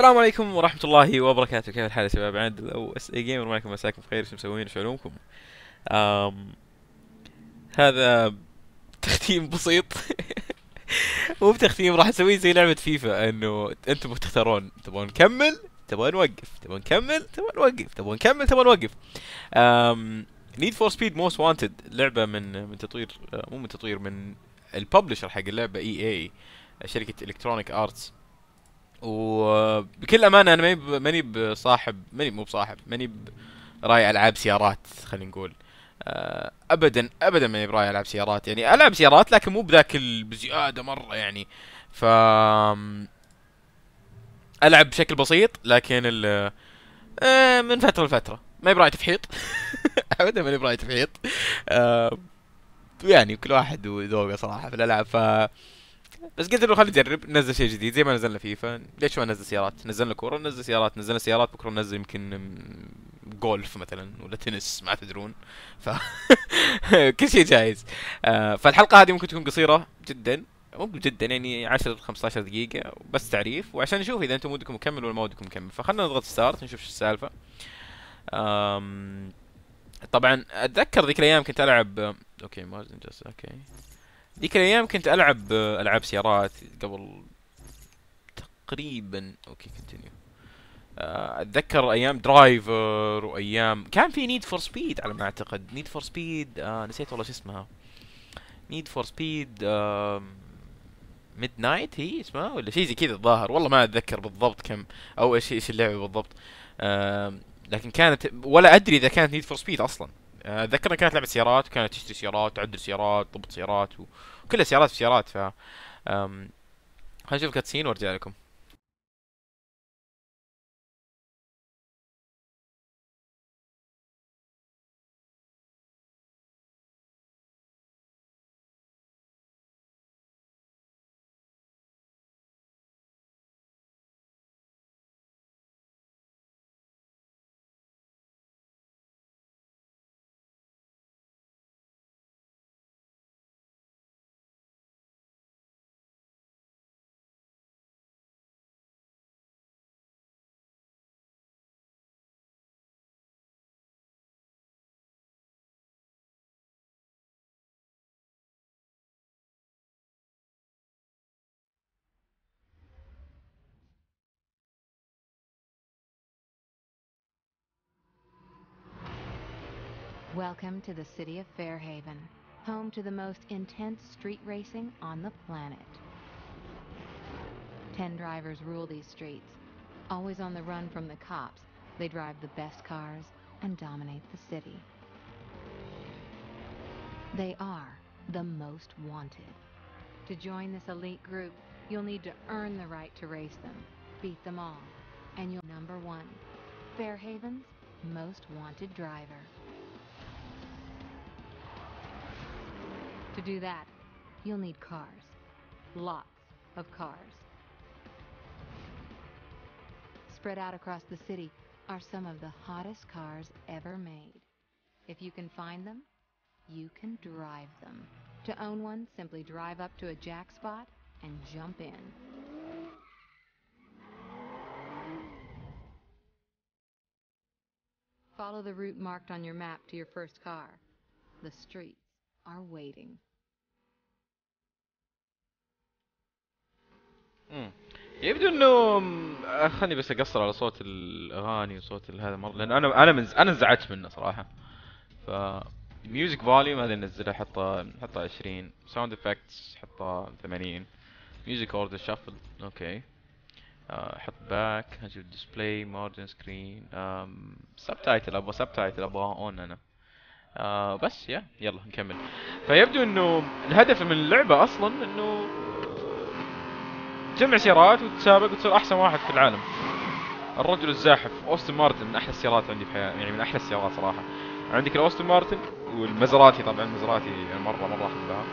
السلام عليكم ورحمة الله وبركاته. كيف الحال يا شباب؟ عاد لو إس إي gamer معكم مساكم بخير شو مسوين؟ شو علومكم؟ آم هذا تختيم بسيط. مو بتختيم راح اسويه زي لعبة فيفا إنه أنتم بتختارون تبغون نكمل تبغون نوقف تبغون نكمل تبغون نوقف تبغون نكمل تبغون نوقف. Need for Speed Most Wanted لعبة من من تطوير آه، مو من تطوير من ال publisher حق اللعبة EA شركة Electronic Arts وبكل أمانة أنا ماني ماني بصاحب ماني مو بصاحب ماني براعي ألعاب سيارات خلينا نقول. آه، ابدا ابدا ماني براعي ألعاب سيارات. يعني العب سيارات لكن مو بذاك بزياده مرة يعني. ف ألعب بشكل بسيط لكن ال آه، من فترة لفترة. ما براعي تفحيط. ابدا ماني براعي تفحيط. آه، يعني كل واحد وذوقه صراحة في الألعاب. ف بس قلت له خلينا نجرب ننزل شيء جديد زي ما نزلنا فيفا. ليش ما ننزل سيارات؟ نزلنا كورة ننزل سيارات نزلنا سيارات بكرة ننزل يمكن جولف مثلا ولا تنس ما تدرون. ف كل شيء جايز آه فالحلقة هذه ممكن تكون قصيرة جدا. مو جدا يعني 10 15 دقيقة بس تعريف. وعشان نشوف إذا أنتم ودكم مكمل ولا ما ودكم مكمل. فخلنا نضغط start نشوف شو السالفة. طبعا أتذكر ذيك الأيام كنت ألعب okay ما جالس okay. ذيك الأيام كنت ألعب آه، ألعاب سيارات قبل تقريبا okay continue أتذكر أيام درايفر وأيام كان في نيد فور سبيد على ما أعتقد. نيد فور سبيد آه نسيت والله شو اسمها. نيد فور سبيد ميد نايت هي اسمها؟ ولا شيء زي كذا الظاهر. والله ما أتذكر بالضبط كم أو إيش إيش اللعبة بالضبط. لكن كانت ولا أدري إذا كانت نيد فور سبيد أصلا. آه، أتذكر كانت لعبة سيارات وكانت تشتري سيارات تعدل سيارات تضبط سيارات وكلها سيارات في سيارات ف. خلينا نشوف cutscene وأرجع لكم Welcome to the city of Fairhaven, home to the most intense street racing on the planet. Ten drivers rule these streets. Always on the run from the cops, they drive the best cars and dominate the city. They are the most wanted. To join this elite group, you'll need to earn the right to race them, beat them all, and you'll number one, Fairhaven's most wanted driver. To do that, you'll need cars. Lots of cars. Spread out across the city are some of the hottest cars ever made. If you can find them, you can drive them. To own one, simply drive up to a jack spot and jump in. Follow the route marked on your map to your first car. The streets are waiting. يبدو انه آه، خلني بس أقصر على صوت الأغاني وصوت هذا مرة لأن أنا أنا من أنا انزعجت منه صراحة. ف music volume هذا ننزله حطه حطه 20 sound effects حطه 80 music order shuffle okay حط back أشوف display margin screen subtitle أبغى subtitle أبغاه on أنا. آه بس يا يلا نكمل. فيبدو إنه الهدف من اللعبة أصلا إنه تجمع سيارات وتتسابق وتصير أحسن واحد في العالم. الرجل الزاحف أستون مارتن من أحلى السيارات عندي في حياتي يعني من أحلى السيارات صراحة. عندك الأستون مارتن والمزراتي طبعا المزراتي مرة مرة أحبها.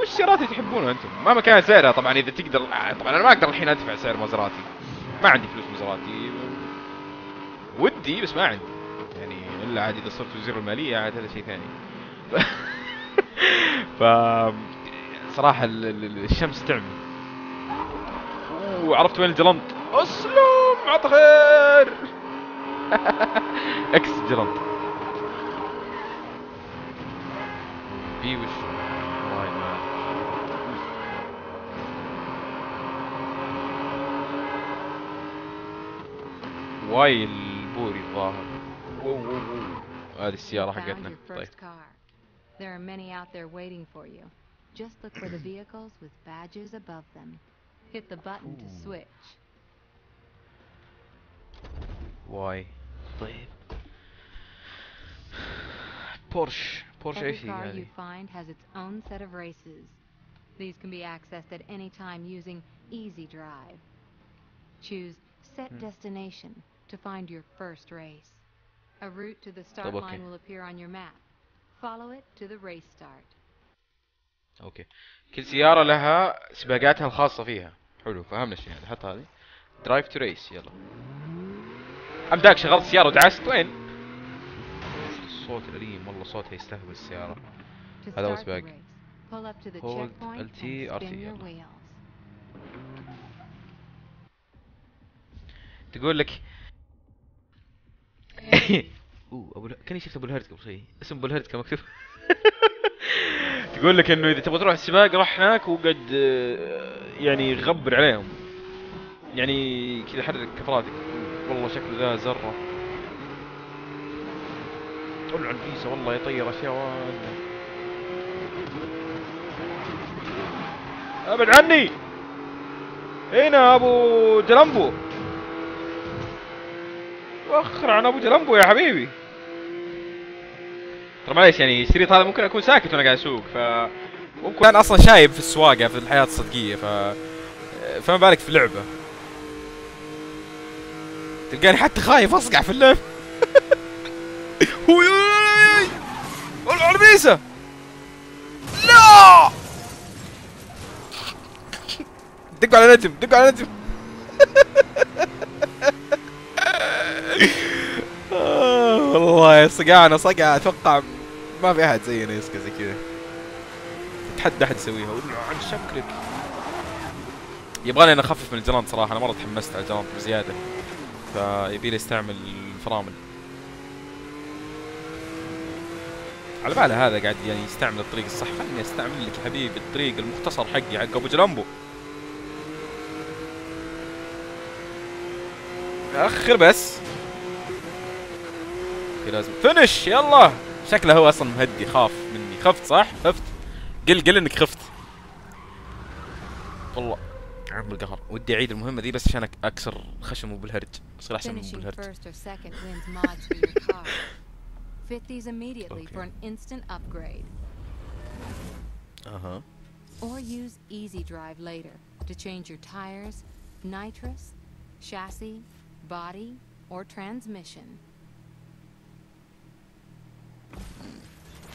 والسيارات اللي تحبونها أنتم. مهما كان سعرها طبعا إذا تقدر طبعا أنا ما أقدر الحين أدفع سعر مزراتي. ما عندي فلوس مزراتي. ودي بس ما عندي. إلا عاد إذا صرت وزير المالية عاد هذا شيء ثاني. ف صراحة ال- ال- ال- الشمس تعمي. اوه عرفت وين الجلنط؟ أسلم عط خير. أكس جلنط في وش؟ واي البوري الظاهر. هذه السيارة You found حقتنا your طيب first car. There are many out there waiting for you. Just look for the vehicles with badges above them. Hit the button to Ooh. switch. واي طيب بورش بورش Every ايش هي car you هذه find has its own set of races. These can be accessed at any time using Easy Drive. Choose Set Hmm. Destination to find your first race. A route to the start line will appear on your map. Follow it to the race start. أوكي. كل سيارة لها سباقاتها الخاصة فيها. حلو فهمنا الشيء هذا حط هذه. درايف تو ريس يلا. امداك شغلت السيارة ودعست. وين؟ الصوت الأليم والله صوتها يستهبل السيارة. هذا هو سباق. Hold spin your يلا. تقول لك اوه أبو. كاني شفت أبو الهرد قبل شوي. اسم أبو الهرد كان مكتوب. تقول لك إنه إذا تبغى تروح السباق راح هناك وقد آه، يعني يغبر عليهم. يعني كذا حرك كفراتك. والله شكله ذا زرة. طلع الفيسا والله يطير أشياء أبعد عني! هنا أبو جلمبو وخر عن أبو جلمبو يا حبيبي. ترى معليش يعني الشريط هذا ممكن أكون ساكت وأنا قاعد أسوق ف ممكن أنا أصلا شايب في السواقة في الحياة الصدقية ف فما بالك في لعبه تلقاني حتى خايف أصقع في اللعب هو العربيسه لا! دقوا على نجم دقوا على نجم. والله صقعنا صقعة أتوقع ما في أحد زينا يسقى زي كذا. تحدى أحد يسويها. ولا عن شكلك. يبغاني أنا أخفف من الجرانت صراحة أنا مرة تحمست على الجرانت بزيادة. فيبي لي استعمل الفرامل. على باله هذا قاعد يعني يستعمل الطريق الصح. خليني أستعمل لك يا حبيبي الطريق المختصر حقي حق أبو جلمبو أخر بس. أوكي لازم فنش يلا. شكله هو أصلا مهدي. خاف مني. خفت صح؟ خفت؟ قل قل إنك خفت. والله. عم القهر ودي أعيد المهمة ذي بس عشان أكسر خشمه بالهرج اصير أحسن من بالهرج أها uh-huh. Or use Easy Drive later to change your tires, nitrous, chassis, body, or transmission.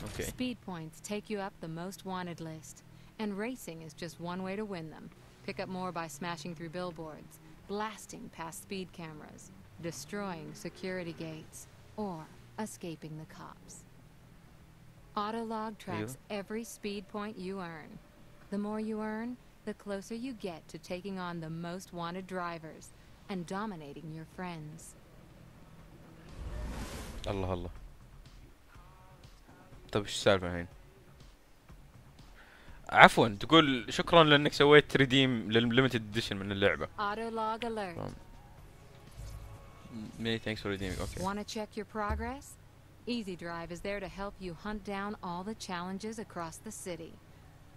Okay. Speed points take you up the most wanted list, and racing is just one way to win them. Pick up more by smashing through billboards, blasting past speed cameras, destroying security gates, or escaping the cops. Autolog tracks every speed point you earn. The more you earn, the closer you get to taking on the most wanted drivers and dominating your friends. Allah Allah. طيب إيش السالفه الحين؟ عفوا تقول شكرا لانك سويت ريديم للليمتد اديشن من اللعبه Autolog alert. Um, many thanks for redeeming أوكي Want to check your progress? Easy Drive is there to help you hunt down all the challenges across the city.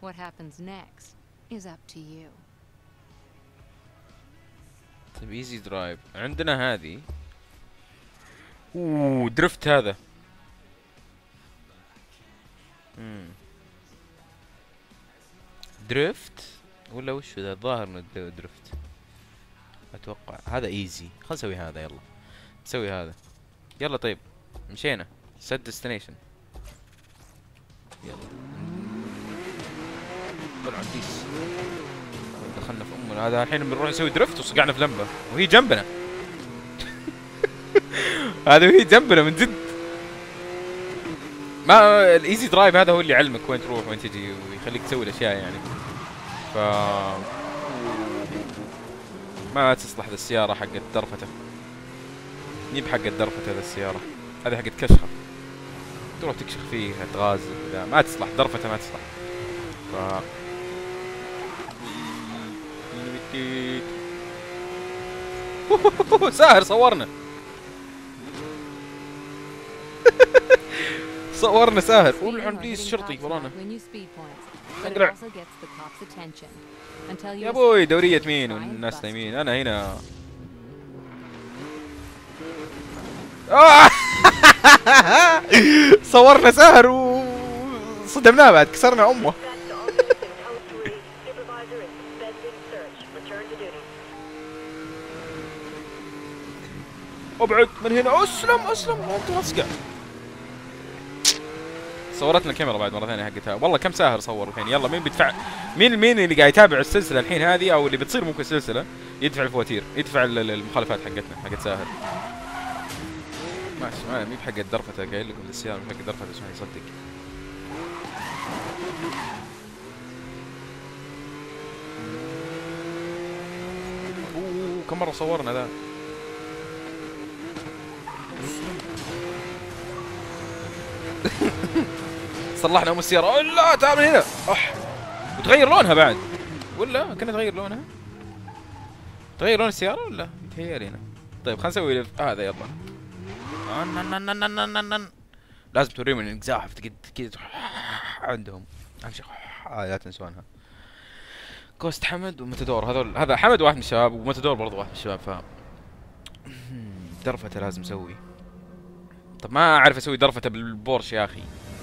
What happens next is up to you. طيب easy drive عندنا هذه اوه drift هذا drift؟ ولا وش ذا؟ الظاهر إنه dr- drift. أتوقع. هذا easy خل نسوي هذا يلا. نسوي هذا. يلا طيب. مشينا. سد ديستنيشن يلا. طلع البيس دخلنا في أمنا. هذا الحين بنروح نسوي درفت وصقعنا في لمبة. وهي جنبنا. هذا وهي جنبنا من جد. ما الإيزي درايف هذا هو اللي يعلمك وين تروح وين تجي ويخليك تسوي الأشياء يعني. ف ما تصلح ذا السيارة حقت درفته. مي ب حقت درفته ذا السيارة. هذه حقت كشخة. تروح تكشخ فيها تغازل لا ما تصلح درفته ما تصلح. ف ساهر صورنا. صورنا ساهر. قول لهم please شرطي ورانا اقرع يا أبوي دورية مين والناس نايمين؟ أنا هنا. آه! صورنا ساهر وصدمناه بعد كسرنا أمه. أبعد من هنا. أسلم أسلم. مو تصقع صورتنا الكاميرا بعد مرة ثانية حقتها. والله كم ساهر صور الحين. يلا مين بيدفع؟ مين مين اللي قاعد يتابع السلسلة الحين هذه أو اللي بتصير ممكن سلسله يدفع الفواتير يدفع ال- ال- المخالفات حقتنا حقت ساهر. ماشي ما مي بحق درفته قايل لكم السيارة مي بحق درفته عشان يصدق. أوه كم مرة صورنا ذا؟ صلحنا أم السيارة. أوه لا تعال من هنا. أح. وتغير لونها بعد. ولا كنا تغير لونها؟ تغير لون السيارة ولا؟ متهيألي هنا. طيب خلينا نسوي لف- هذا يلا. لازم توريهم انك زاحف تقد كذا عندهم. أهم شيء آه لا تنسونها. كوست حمد ومتدور. هذول هذا حمد واحد من الشباب ومتدور برضه واحد من الشباب ف درفته لازم أسوي. طب ما أعرف أسوي درفته بالبورش يا أخي.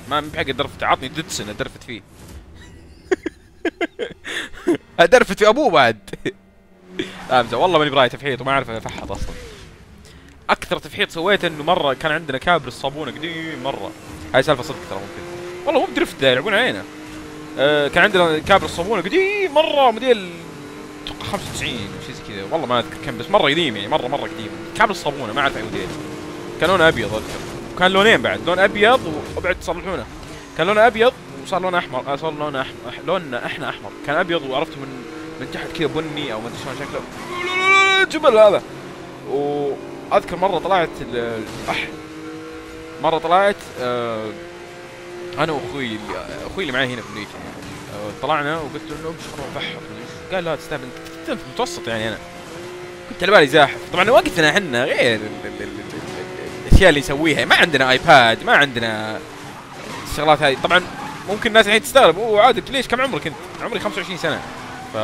ما بحق درفته عطني دتسن ادرفت فيه. ادرفت في ابوه بعد. لا أمزح، والله ماني براي تفحيط وما أعرف افحط أصلا. أكثر تفحيط سويته إنه مرة كان عندنا كابل الصابونة قديم مرة. هاي سالفة صدق ترى ممكن. والله مو ب drift يلعبون علينا. آه كان عندنا كابل الصابونة قديم مرة موديل أتوقع 95 أو شيء زي كذا. والله ما أذكر كم بس مرة قديم يعني مرة مرة قديم. كابل الصابونة ما أعرف اي موديل. كان لونه أبيض اذكر وكان لونين بعد لون أبيض وأبعد تصلحونه. كان لونه أبيض وصار لونه أحمر. آه صار لونه احمر لوننا إحنا أحمر. كان أبيض وعرفته من من تحت كذا بني أو ما أدري شلون شكله. جبل هذا. وأذكر مرة طلعت الاح مرة طلعت آه أنا وأخوي اللي أخوي اللي معي هنا في أمريكا آه طلعنا وقلت له روح بحر قال لا تستهبل انت في المتوسط يعني أنا. كنت على بالي زاحف. طبعا وقتنا إحنا غير الأشياء اللي نسويها. ما عندنا ايباد ما عندنا الشغلات هذه. طبعا ممكن الناس الحين تستغرب أوه عادل ليش كم عمرك أنت؟ عمري 25 سنة. ف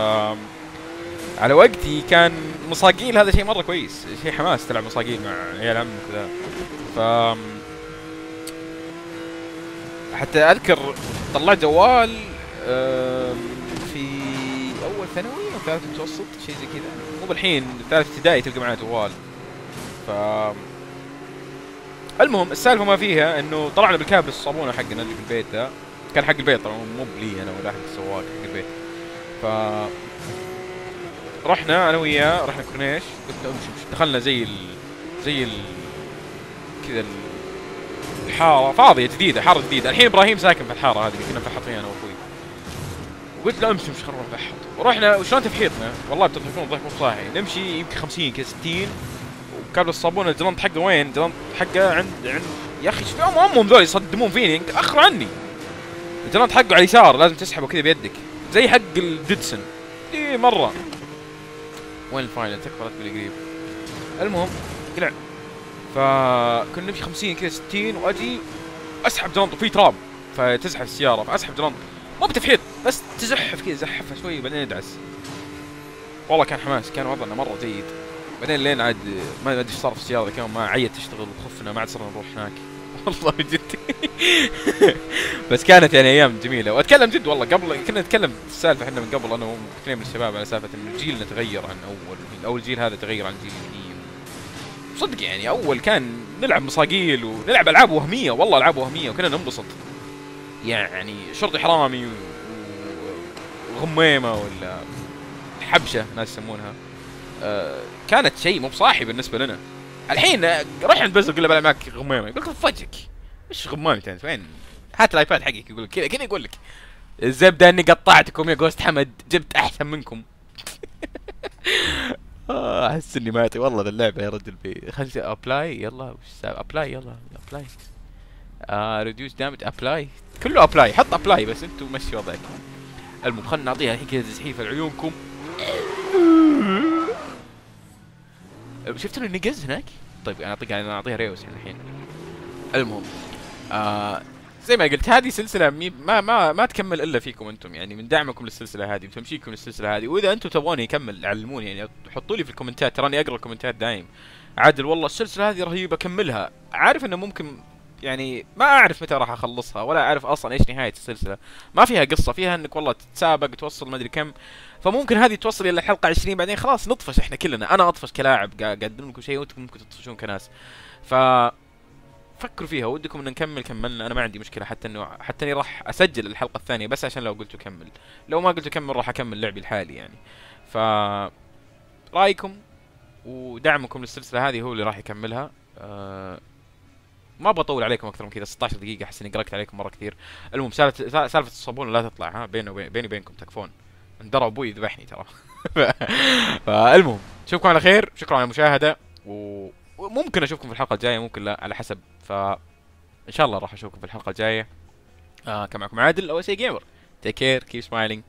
على وقتي كان مصاقيل هذا شيء مرة كويس. شيء حماس تلعب مصاقيل مع عيال عمك وذا ف حتى أذكر طلعت جوال في أول ثانوي أو ثالث متوسط شيء زي كذا. مو بالحين ثالث ابتدائي تلقى معي جوال ف المهم السالفة ما فيها إنه طلعنا بالكابل الصابونه حقنا اللي في البيت ذا كان حق البيت طبعا مو بلي أنا ولا احد السواق حق البيت. ف رحنا أنا وياه رحنا كورنيش. دخلنا زي ال... زي ال... كذا ال... الحارة فاضية جديدة حارة جديدة. الحين إبراهيم ساكن في الحارة هذه اللي كنا نفحط فيها أنا وأخوي. قلت له امشي امشي خلينا نروح نفحط ورحنا وشلون تفحيطنا؟ والله بتضحكون الضحك مو صاحي. نمشي يمكن 50 كذا 60 وكابل الصابون الجلنط حقه وين؟ الجلنط حقه عند عند يا أخي إيش فيهم امهم ذول يصدمون فيني؟ أخر عني. الجلنط حقه على اليسار لازم تسحبه كذا بيدك. زي حق الديدسون إي مرة. وين ال final؟ تكفى تقول قريب المهم قلع. فكنا نمشي 50 كذا 60 وأجي أسحب جلنط وفي تراب. فتزحف السيارة. فأسحب جلنط مو بتفحيط بس تزحف كذا زحفها شوي بعدين ندعس والله كان حماس كان وضعنا مرة جيد. بعدين لين عاد ما أدري إيش صار في السيارة كان ما عيت تشتغل وخفنا ما عاد صرنا نروح هناك. والله جد بس كانت يعني أيام جميلة. وأتكلم جد والله قبل كنا نتكلم السالفة إحنا من قبل أنا واثنين من الشباب على سالفة انه جيلنا تغير عن أول. أو الجيل هذا تغير عن جيل قديم صدق يعني أول كان نلعب مصاقيل ونلعب ألعاب وهمية. والله ألعاب وهمية وكنا ننبسط. يعني شرطي حرامي وغميمة ولا حبشة ناس يسمونها. آه، كانت شيء مو بصاحي بالنسبة لنا. الحين رحنا عند بزر قلنا بلعب معك غميمه يقول لك فجك. إيش غمامتي انت وين هات الآيباد حقك. يقول لك كذا كذا يقول لك. الزبده إني قطعتكم يا جوست حمد. جبت أحسن منكم. آه، أحس إني ما يعطي. والله اللعبة يا رجل بي. خلت ابلاي يلا وش ابلاي يلا ابلاي ريديوس دامج ابلاي كله ابلاي حط ابلاي بس أنتم مشي وضعكم. المهم خلنا نعطيها الحين كذا زحيفة لعيونكم. شفت إنه نقز هناك؟ طيب أنا اعطيك أنا أعطيها ريوس الحين. المهم آه زي ما قلت هذه سلسلة مي ما ما ما تكمل إلا فيكم أنتم يعني من دعمكم للسلسلة هذه وتمشيكم للسلسلة هذه. وإذا أنتم تبغوني يكمل علموني يعني حطوا لي في الكومنتات تراني أقرأ الكومنتات دايم. عادل والله السلسلة هذه رهيبة كملها. عارف إنه ممكن يعني ما أعرف متى راح أخلصها ولا أعرف أصلا إيش نهاية السلسلة. ما فيها قصة فيها إنك والله تتسابق توصل ما ادري كم. فممكن هذه توصل إلى الحلقة 20 بعدين خلاص نطفش إحنا كلنا. أنا أطفش كلاعب قاعد لكم شيء وأنتم ممكن تطفشون كناس. ف فكروا فيها ودكم ان نكمل كملنا. أنا ما عندي مشكلة حتى إنه حتى إني راح أسجل الحلقة الثانية بس عشان لو قلت كمل. لو ما قلت كمل راح أكمل لعبي الحالي يعني. ف رأيكم ودعمكم للسلسلة هذه هو اللي راح يكملها. أه ما بطول عليكم أكثر من كذا. 16 دقيقة أحس إني قرقت عليكم مرة كثير. المهم سالفة الصابون لا تطلع ها. بيني وبينكم تكفون. درى أبوي ذبحني ترى. فالمهم أشوفكم على خير. شكرا على المشاهدة. و... وممكن أشوفكم في الحلقة الجاية ممكن لا على حسب. ف إن شاء الله راح أشوفكم في الحلقة الجاية. آه كان معكم عادل أو سي جيمر تيك كير كيب سمايلينج